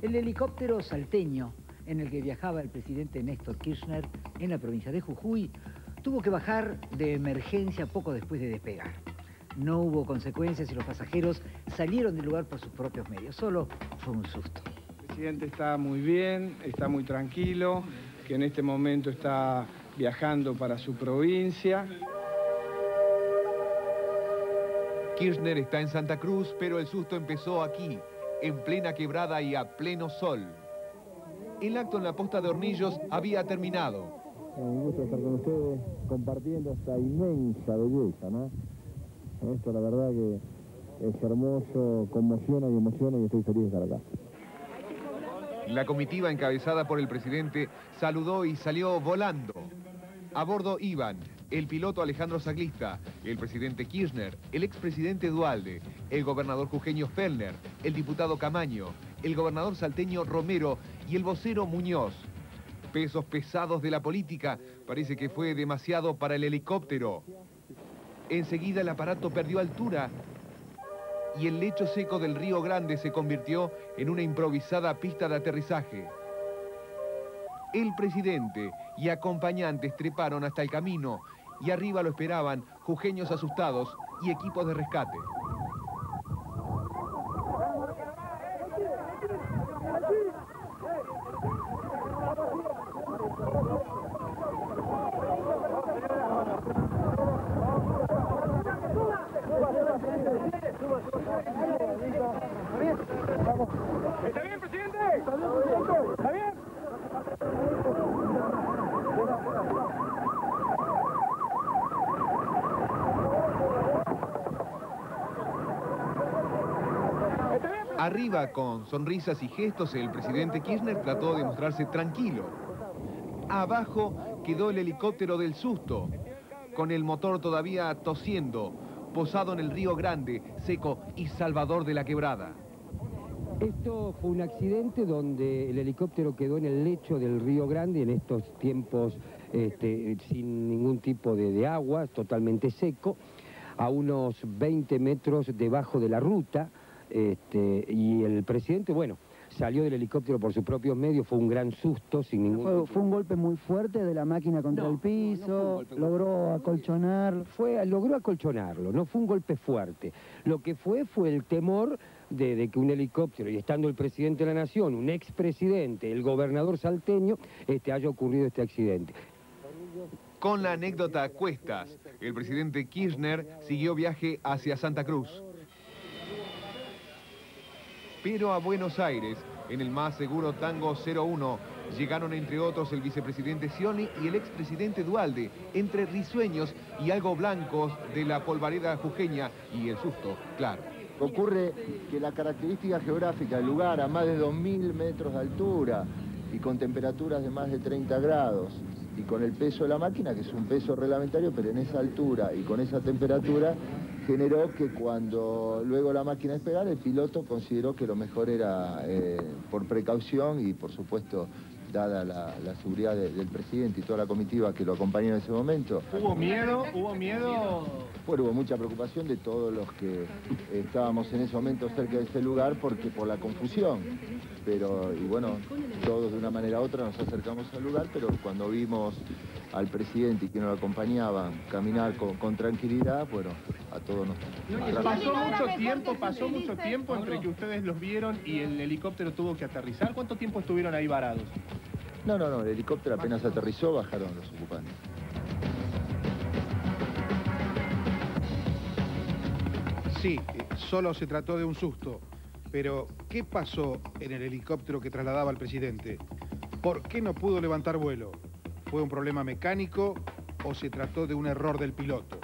El helicóptero salteño en el que viajaba el presidente Néstor Kirchner en la provincia de Jujuy tuvo que bajar de emergencia poco después de despegar. No hubo consecuencias y los pasajeros salieron del lugar por sus propios medios. Solo fue un susto. El presidente está muy bien, está muy tranquilo, que en este momento está viajando para su provincia. Kirchner está en Santa Cruz, pero el susto empezó aquí, en plena quebrada y a pleno sol. El acto en la posta de Hornillos había terminado. Un gusto estar con ustedes compartiendo esta inmensa belleza, ¿no? Esto la verdad que es hermoso, conmociona y emociona y estoy feliz de estar acá. La comitiva encabezada por el presidente saludó y salió volando. A bordo iban el piloto Alejandro Saglista, el presidente Kirchner, el expresidente Dualde, el gobernador jujeño Fellner, el diputado Camaño, el gobernador salteño Romero y el vocero Muñoz. Pesos pesados de la política, parece que fue demasiado para el helicóptero. Enseguida el aparato perdió altura y el lecho seco del Río Grande se convirtió en una improvisada pista de aterrizaje. El presidente y acompañantes treparon hasta el camino y arriba lo esperaban jujeños asustados y equipos de rescate. ¿Está bien, presidente? Arriba, con sonrisas y gestos, el presidente Kirchner trató de mostrarse tranquilo. Abajo quedó el helicóptero del susto, con el motor todavía tosiendo, posado en el Río Grande, seco y salvador de la quebrada. Esto fue un accidente donde el helicóptero quedó en el lecho del Río Grande en estos tiempos este, sin ningún tipo de, de agua, totalmente seco, a unos 20 metros debajo de la ruta. Este, y el presidente, bueno, salió del helicóptero por sus propios medios, fue un gran susto, sin ningún... Fue, fue un golpe muy fuerte de la máquina contra No, el piso, no, no fue un golpe logró acolchonar. Fue, logró acolchonarlo, no fue un golpe fuerte. Lo que fue fue el temor de, de que un helicóptero, y estando el presidente de la Nación, un expresidente, el gobernador salteño, este, haya ocurrido este accidente. Con la anécdota a cuestas, el presidente Kirchner siguió viaje hacia Santa Cruz. Pero a Buenos Aires, en el más seguro Tango 01, llegaron entre otros el vicepresidente Scioli y el expresidente Dualde, entre risueños y algo blancos de la polvareda jujeña y el susto, claro. Ocurre que la característica geográfica del lugar, a más de 2.000 metros de altura y con temperaturas de más de 30 grados, y con el peso de la máquina, que es un peso reglamentario, pero en esa altura y con esa temperatura, generó que cuando luego la máquina despegara, el piloto consideró que lo mejor era, eh, por precaución y por supuesto, dada la, la seguridad de- del presidente y toda la comitiva que lo acompañó en ese momento, ¿Hubo miedo? ¿Hubo miedo? bueno, hubo mucha preocupación de todos los que estábamos en ese momento cerca de ese lugar porque por la confusión. Pero, y bueno, todos de una manera u otra nos acercamos al lugar, pero cuando vimos al presidente y que nos acompañaban caminar con, con tranquilidad, bueno, a todos nos... Pasó mucho tiempo, pasó mucho tiempo entre que ustedes los vieron y el helicóptero tuvo que aterrizar. ¿Cuánto tiempo estuvieron ahí varados? No, no, no, el helicóptero apenas aterrizó, bajaron los ocupantes. Sí, eh, solo se trató de un susto. Pero, ¿qué pasó en el helicóptero que trasladaba al presidente? ¿Por qué no pudo levantar vuelo? ¿Fue un problema mecánico o se trató de un error del piloto?